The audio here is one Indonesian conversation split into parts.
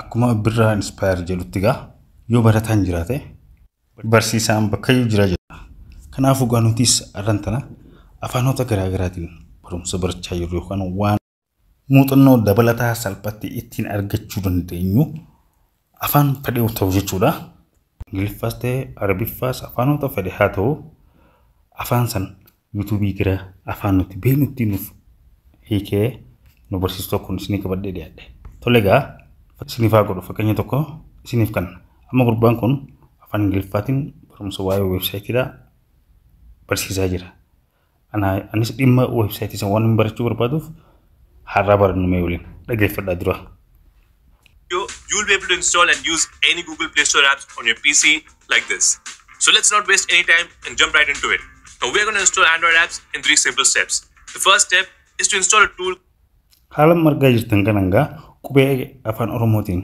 akkuma birraa inspire jedhutti gaa yoo barataan jiraate barsiisaan bakkayyuu jira jedha. Kanaafuu gaa nutis arran tana afaanota garaagaraatiin barumsa barachaa jirru yookaan waan muuxannoo dabalataa salphatti ittiin argachuu dandeenyu afaan fedhe ta'u jechuudha. Ingiliffaas ta'e Arabiffaas afaanota fedhe haa ta'u afaan san yuutuubii gara afaan nuti beeknutti nuuf hiikee nu barsiisu tokkoon isinii qabadhee dhiyaadhe. Tole godhu fakkeenya tokko isiniif kan amma gurbaan kun afaan Ingiliffaatiin barumsa waa'ee weebsaayitiidhaa barsiisaa jira. Anis dhimma weebsaayitii san waan barachuu barbaaduuf har'aa barannu mee waliin dhaggeeffadhaa dura. you, you'll be able to install and use any Google Play Store apps on your PC like this. So let's not waste any time and jump right into it. Now we're going to install Android apps in three simple steps. The first step is to install a tool Haala margaa jirtan kanan gaa qubee afaan Oromootiin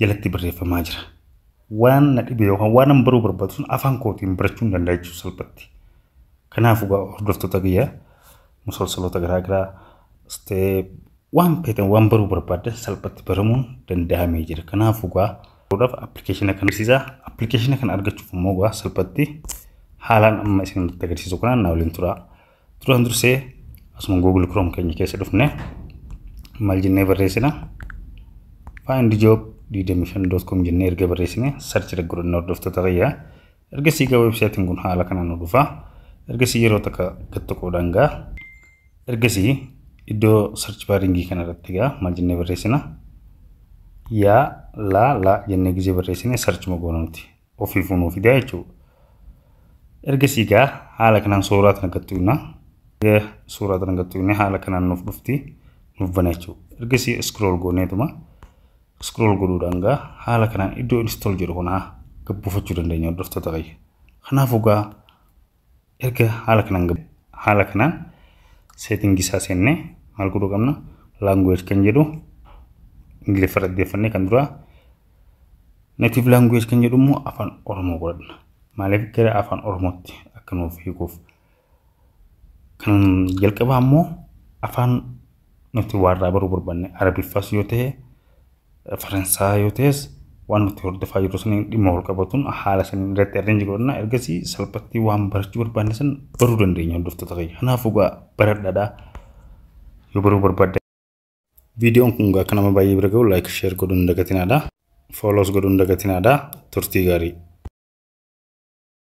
jalatti barreeffamaa jira. Waan na dhibe yookaan waan an baruu barbaadu sun afaan kootiin barachuu hin danda'a jechuudha salphatti. Kanaafuu gaa hordoftoota biyyaa musalsaloota garaagaraa waan feetan waan baruu barbaaddan salphatti baramuun danda'amee jira. Kanaafuu gaa baruudhaaf appilikeeshina kan agarsiisaa. Appilikeeshina kan argachuuf immoo gaa salphatti haalaan amma isin agarsiisu kanaan na waliin tura. Duraan dursee asuma Google Chrome keenya keessa dhufne maal jennee barreessina. Sarchi godhanna hordoftoota fayyaa. Ergasii gaa weebsaayitiin kun haala kanaan nu dhufa. Ergasii yeroo takka gad tokkodhaan gaa. Ergasii iddoo search baaringii kana irratti gaa maal jennee barreessina. Yaa laa laa jennee gizee barreessine search magoona nuti ofiifuu nuu fidaa jechuudha. Ergasii gaa haala kanaan suuraa kana gattuuna. Suuraa kana gattuune haala kanaan nuuf dhufti nuuf bana jechuudha. Ergasii scroll gooneetuma scroll godhuudhaan gaa haala kanaan iddoo install jedhu kanaa gabbuufachuu dandeenya hordoftoota qayya. Kanaafuu gaa erga haala kanaan haala kanaan seetingii isaa seennee maal godhuu qabna language kan jedhu ingiliffa dhaggeeffannee kan duraa native language kan jedhu immoo afaan oromoo godhanna maaliif gara afaan oromootti akka nuuf hiikuuf kan jalqabaa immoo afaan nuti warraa baruu barbaanne arabiffaas yoo ta'e ta'es waan hordofaa jirru saniin dhimma wal qabatuun haala saniin irratti arreenji godhanna ergasii salphatti waan barachuu barbaanne san baruu dandeenya hordoftoota kiyya kanaafuu gaa baradhaadhaa yoo baruu barbaadda. Viidiyoon kun gaa akka nama baay'ee bira ga'u laayik sheer godhuun dagatinaadha. Fooloos.